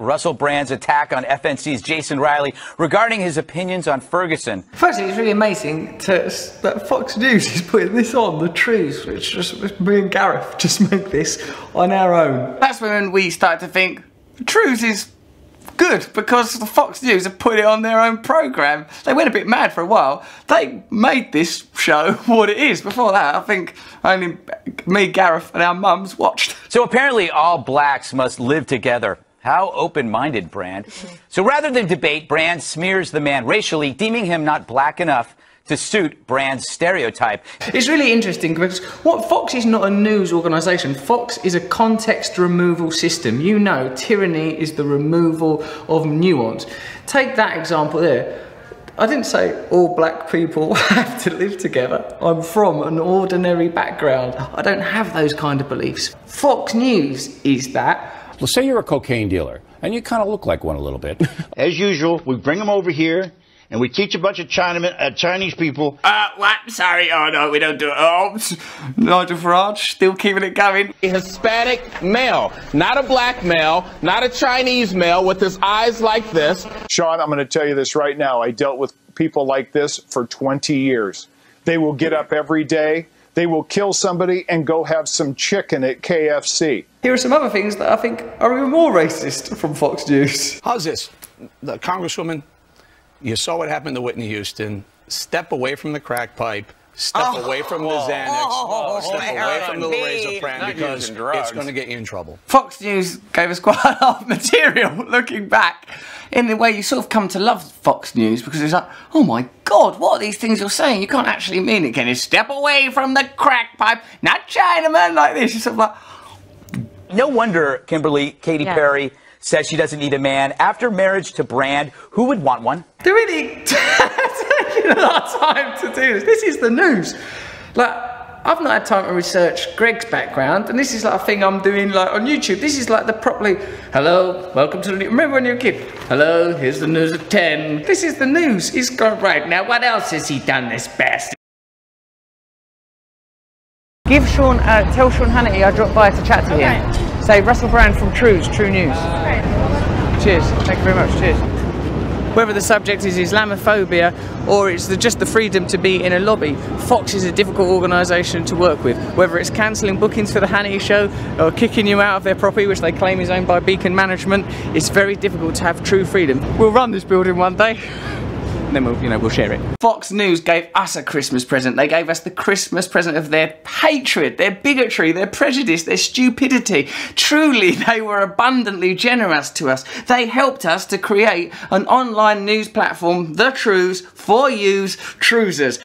Russell Brand's attack on FNC's Jason Riley regarding his opinions on Ferguson. Firstly, it's really amazing to, that Fox News is putting this on, the Trews, which just me and Gareth just make this on our own. That's when we start to think, the Trews is good because the Fox News have put it on their own programme. They went a bit mad for a while. They made this show what it is. Before that, I think only me, Gareth, and our mums watched. So apparently, all blacks must live together. How open minded, Brand. So rather than debate, Brand smears the man racially, deeming him not black enough to suit Brand's stereotype. It's really interesting because what Fox is not a news organisation. Fox is a context removal system. You know, tyranny is the removal of nuance. Take that example there. I didn't say all black people have to live together. I'm from an ordinary background. I don't have those kind of beliefs. Fox News is that. Well, say you're a cocaine dealer, and you kind of look like one a little bit. As usual, we bring them over here, and we teach a bunch of Chinamen, uh, Chinese people. Uh, what? Sorry. Oh, no, we don't do it. Oh, Nigel Farage, still keeping it going. A Hispanic male, not a black male, not a Chinese male with his eyes like this. Sean, I'm going to tell you this right now. I dealt with people like this for 20 years. They will get up every day they will kill somebody and go have some chicken at KFC. Here are some other things that I think are even more racist from Fox News. How's this? The Congresswoman, you saw what happened to Whitney Houston. Step away from the crack pipe. Step oh, away from the Xanax. Oh, step away from the Razapram because it's going to get you in trouble. Fox News gave us quite a lot of material looking back in the way you sort of come to love Fox News because it's like, oh my God, what are these things you're saying? You can't actually mean it, can you? Step away from the crack pipe, not Chinaman, like this. You're sort of like... No wonder, Kimberly, Katy yeah. Perry says she doesn't need a man. After marriage to Brand, who would want one? They're really taking a lot of time to do this. This is the news. Like, I've not had time to research Greg's background, and this is like a thing I'm doing like on YouTube. This is like the properly, hello, welcome to the news. Remember when you were a kid? Hello, here's the news at 10. This is the news. He's gone right now. What else has he done this best? Give Sean, uh, tell Sean Hannity I dropped by to chat to okay. him. Say Russell Brand from Trews, True News. Okay. Cheers. Thank you very much. Cheers whether the subject is Islamophobia or it's the, just the freedom to be in a lobby. Fox is a difficult organisation to work with, whether it's cancelling bookings for the Hannity show or kicking you out of their property, which they claim is owned by Beacon Management. It's very difficult to have true freedom. We'll run this building one day then we'll, you know, we'll share it. Fox News gave us a Christmas present. They gave us the Christmas present of their hatred, their bigotry, their prejudice, their stupidity. Truly, they were abundantly generous to us. They helped us to create an online news platform, The Trews, for yous, Trewsers.